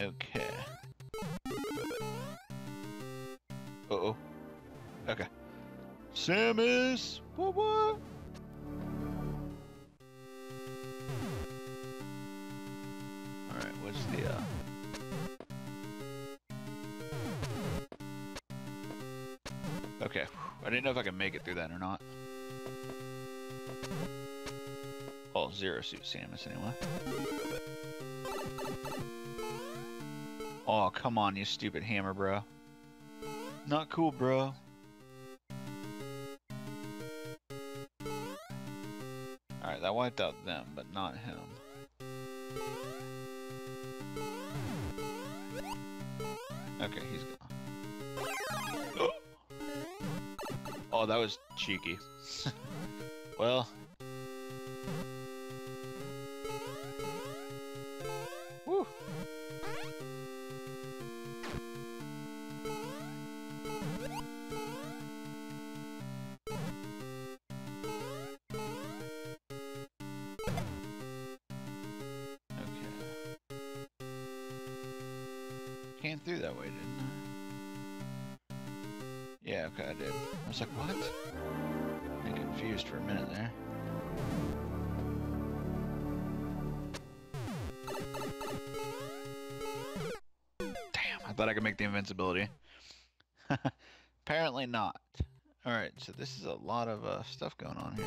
Okay. Uh oh. Okay. Samus! What what? Alright, what's the uh Okay. I didn't know if I could make it through that or not. Oh, Zero Suit Samus anyway. Oh, come on, you stupid hammer, bro. Not cool, bro. Alright, that wiped out them, but not him. Okay, he's gone. Oh, that was cheeky. well. Came through that way, didn't I? Yeah, okay, I did. I was like, what? I'm confused for a minute there. Damn, I thought I could make the invincibility. Apparently not. Alright, so this is a lot of uh, stuff going on here.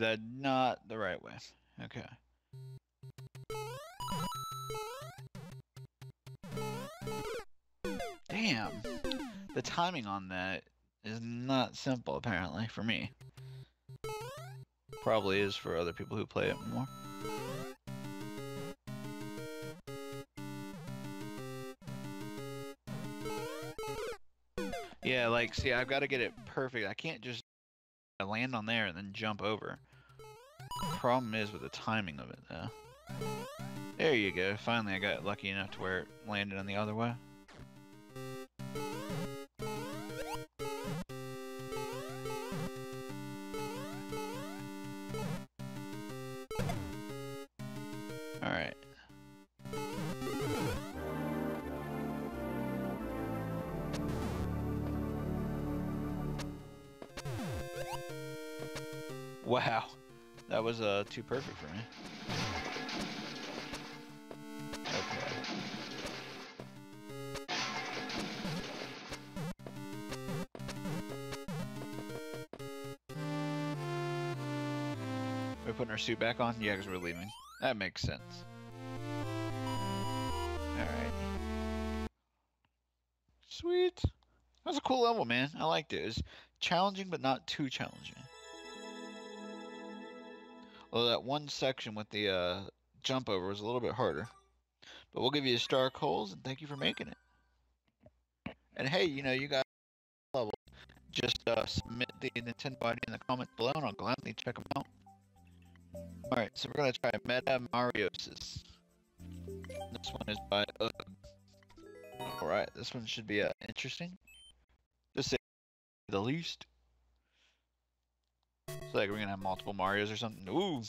That not the right way. Okay. Damn. The timing on that is not simple, apparently, for me. Probably is for other people who play it more. Yeah, like, see, I've got to get it perfect. I can't just land on there and then jump over. Problem is with the timing of it, though. There you go. Finally, I got lucky enough to where it landed on the other way. Alright. Wow. That was uh, too perfect for me. Okay. We're putting our suit back on? Yeah, because we're leaving. That makes sense. Alright. Sweet. That was a cool level, man. I liked it. It was challenging, but not too challenging. Although that one section with the uh, jump over was a little bit harder. But we'll give you a star, Coles, and thank you for making it. And hey, you know, you got level. Just uh, submit the Nintendo ID in the comments below, and I'll gladly check them out. Alright, so we're going to try Meta Mariosis. This one is by Ugg. Alright, this one should be uh, interesting. Just say the least. It's like we're gonna have multiple Marios or something. Ooh.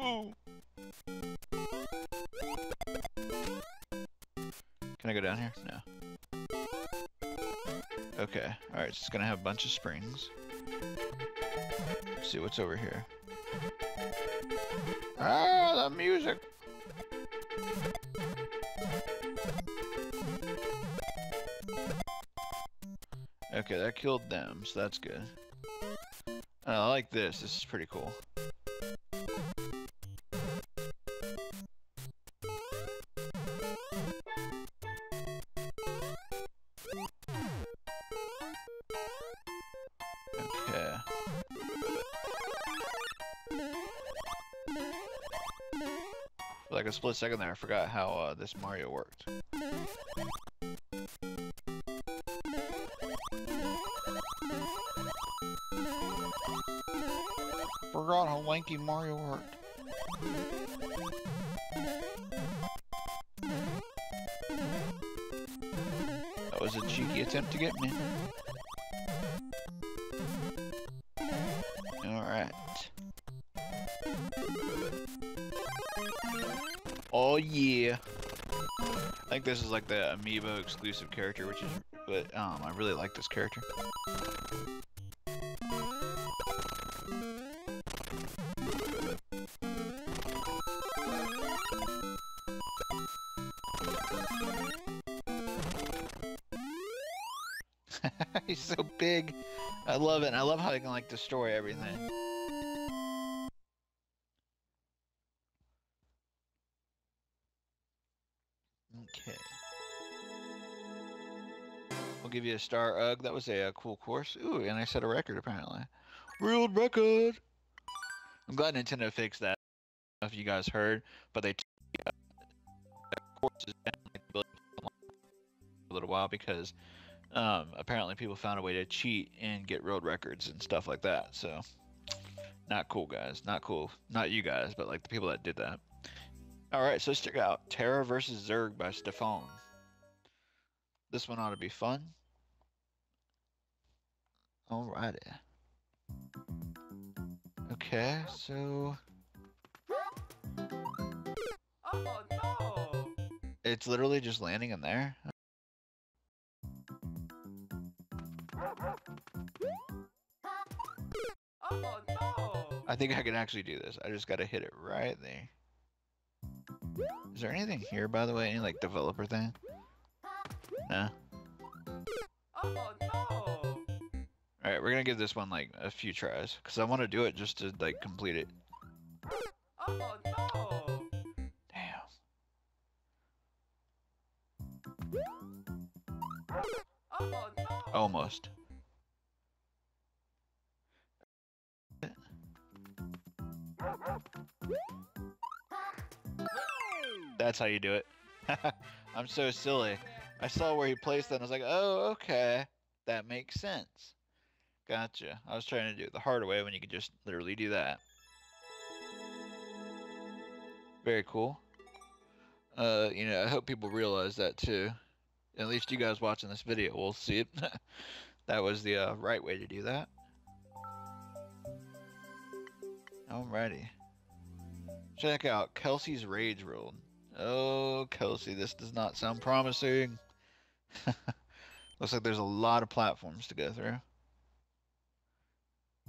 Ooh. Can I go down here? No. Okay. Alright, so it's gonna have a bunch of springs. Let's see what's over here. Ah, the music! Okay, that killed them, so that's good. Uh, I like this. This is pretty cool. Okay. For like a split second there, I forgot how uh, this Mario worked. lanky Mario Art. That was a cheeky attempt to get me. Alright. Oh yeah. I think this is like the amiibo exclusive character, which is, but um, I really like this character. Big. I love it. And I love how he can like destroy everything. Okay. We'll give you a star. Ugh, that was a, a cool course. Ooh, and I set a record apparently. World record. I'm glad Nintendo fixed that. I don't know if you guys heard, but they took uh, courses down a little while because um, apparently people found a way to cheat and get road records and stuff like that. So, not cool, guys. Not cool. Not you guys, but like the people that did that. All right, so let's check out Terra versus Zerg by Stefan. This one ought to be fun. Alrighty. Okay, so Oh no! it's literally just landing in there. Oh no! I think I can actually do this. I just gotta hit it right there. Is there anything here, by the way? Any like developer thing? No. Oh no! All right, we're gonna give this one like a few tries because I want to do it just to like complete it. Oh no! That's how you do it. I'm so silly. I saw where he placed that and I was like, oh, okay. That makes sense. Gotcha. I was trying to do it the harder way when you could just literally do that. Very cool. Uh, you know, I hope people realize that too. At least you guys watching this video will see it. that was the uh, right way to do that. Alrighty. Check out Kelsey's Rage World. Oh, Kelsey, this does not sound promising. Looks like there's a lot of platforms to go through.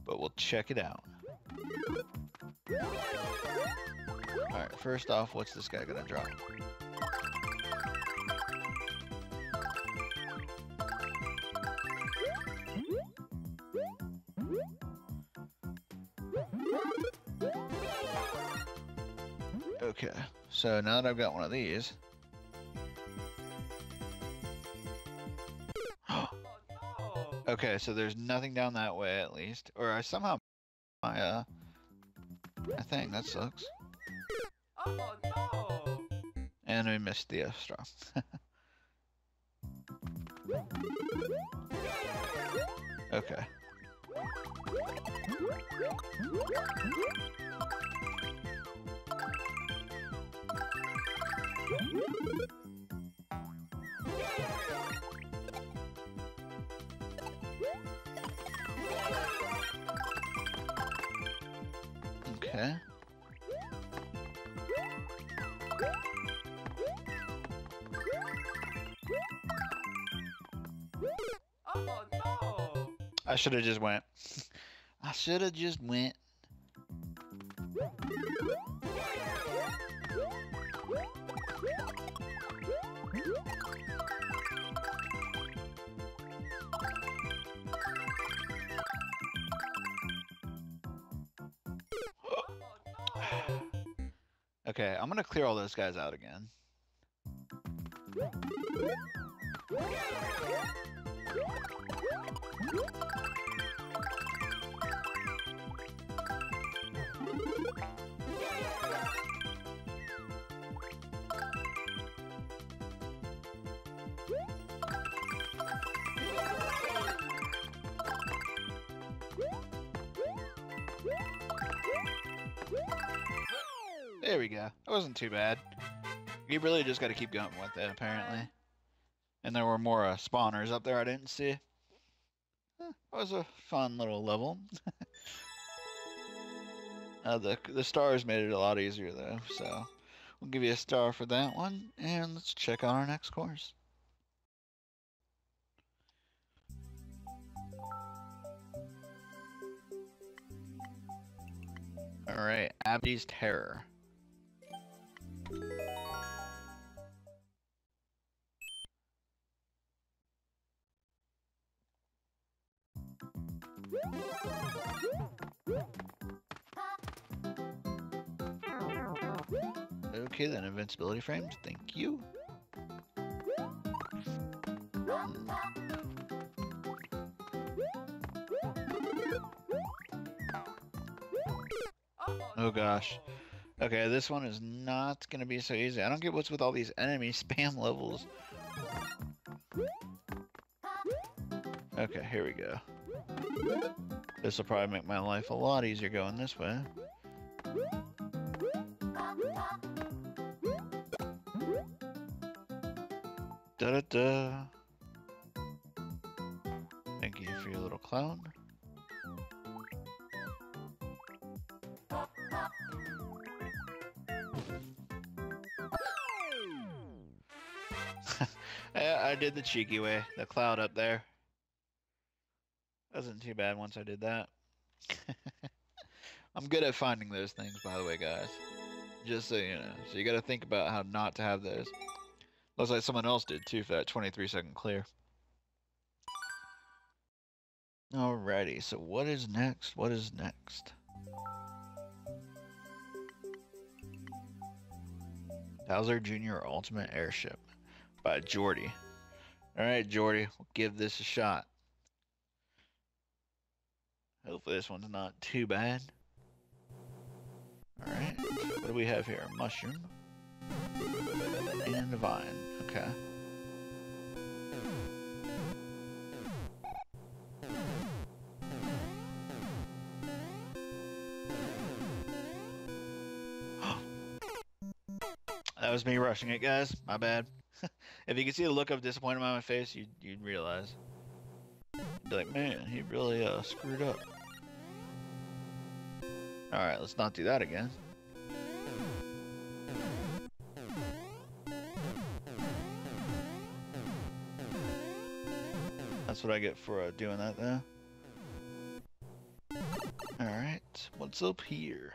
But we'll check it out. Alright, first off, what's this guy gonna drop? Okay, so now that I've got one of these, okay, so there's nothing down that way at least, or I somehow my uh my thing that sucks, Oh no! and we missed the extra. okay, okay. Oh no! I should have just went. I should have just went. Okay, I'm gonna clear all those guys out again. There we go. That wasn't too bad. You really just got to keep going with it, apparently. And there were more uh, spawners up there I didn't see. Huh, That was a fun little level. uh, the the stars made it a lot easier though. So We'll give you a star for that one, and let's check out our next course. Alright, Abby's Terror. Okay then, invincibility frames, thank you. Hmm. Oh gosh. Okay, this one is not gonna be so easy. I don't get what's with all these enemy spam levels. Okay, here we go. This will probably make my life a lot easier going this way. Da da da. Thank you for your little clown. I, I did the cheeky way, the cloud up there. Wasn't too bad once I did that. I'm good at finding those things, by the way, guys. Just so you know. So you gotta think about how not to have those. Looks like someone else did too for that 23 second clear. Alrighty, so what is next? What is next? Bowser Jr. Ultimate Airship by Jordy. Alright, Jordy, we'll give this a shot. Hopefully this one's not too bad. Alright, what do we have here? Mushroom. And vine. Okay. that was me rushing it, guys. My bad. if you could see the look of disappointment on my face, you'd, you'd realize. You'd be like, man, he really uh, screwed up. Alright, let's not do that again. That's what I get for uh, doing that there. Alright, what's up here?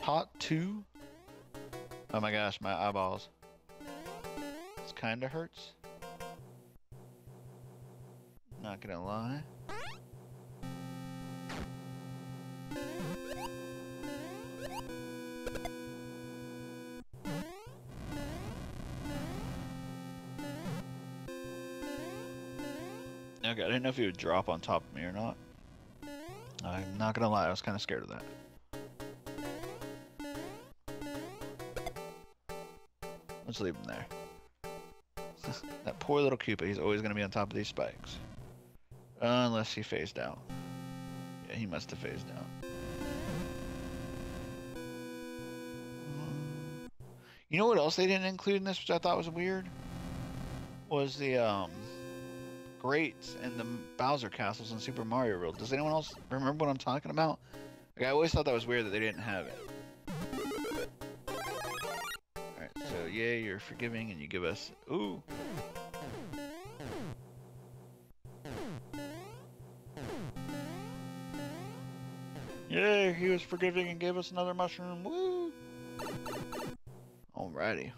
Pot 2? Oh my gosh, my eyeballs. This kinda hurts. Not gonna lie. I didn't know if he would drop on top of me or not. I'm not gonna lie, I was kind of scared of that. Let's leave him there. that poor little Koopa, he's always gonna be on top of these spikes. unless he phased out. Yeah, he must have phased out. You know what else they didn't include in this, which I thought was weird? Was the, um, grates in the Bowser castles in Super Mario World. Does anyone else remember what I'm talking about? Like, I always thought that was weird that they didn't have it. Alright, so yay, you're forgiving and you give us... Ooh! Yay, he was forgiving and gave us another mushroom. Woo! Alrighty.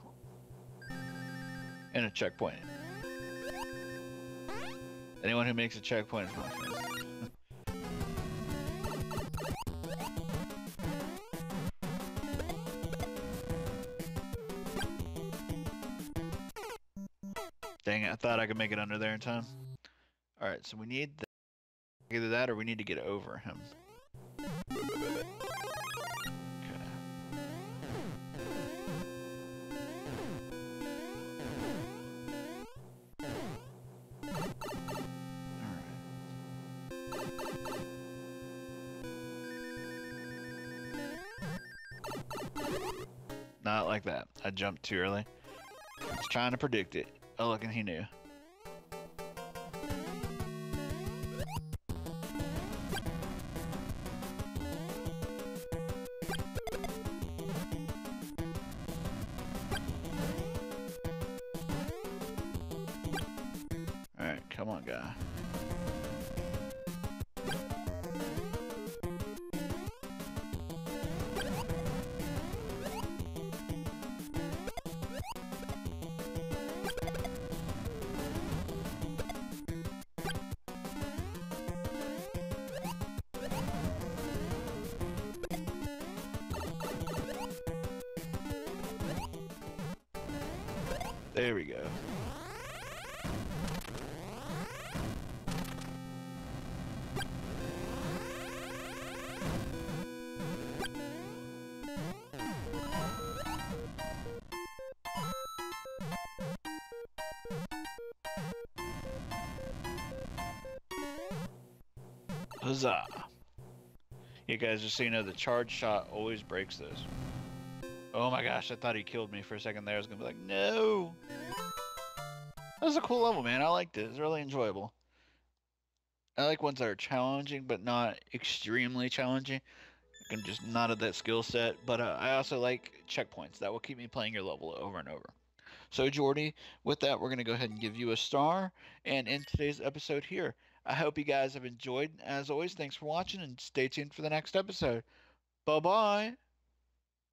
And a checkpoint. Anyone who makes a checkpoint is. Dang it, I thought I could make it under there in time. Alright, so we need either that or we need to get over him. I jumped too early. I was trying to predict it. Oh, look, and he knew. Alright, come on, guy. There we go. Huzzah! You guys, just so you know, the charge shot always breaks this. Oh my gosh, I thought he killed me for a second there. I was gonna be like, no! That was a cool level, man. I liked it. It's really enjoyable. I like ones that are challenging, but not extremely challenging. I'm just not at that skill set. But uh, I also like checkpoints. That will keep me playing your level over and over. So, Jordy, with that, we're going to go ahead and give you a star and end today's episode here. I hope you guys have enjoyed. As always, thanks for watching and stay tuned for the next episode. Bye bye.